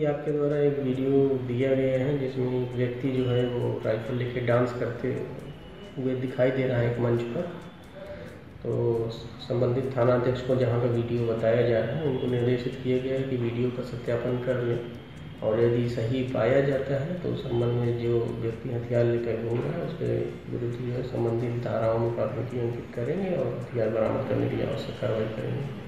ये आपके द्वारा एक वीडियो दिया गया है, जिसमें एक व्यक्ति जो है वो राइफल लेके डांस करते हुए दिखाई दे रहा है एक मंच पर। तो संबंधित थाना अध्यक्ष को जहाँ का वीडियो बताया जा रहा है, उनको निर्देशित किया गया है कि वीडियो का सत्यापन कर लें और यदि सही पाया जाता है तो उस संबंध में जो व्यक्ति हथियार लेकर घूम रहा है, उसके विरुद्ध जो है संबंधित धाराओं में प्राथमिकी अंकित करेंगे और हथियार बरामद करने के लिए आवश्यक कार्रवाई करेंगे।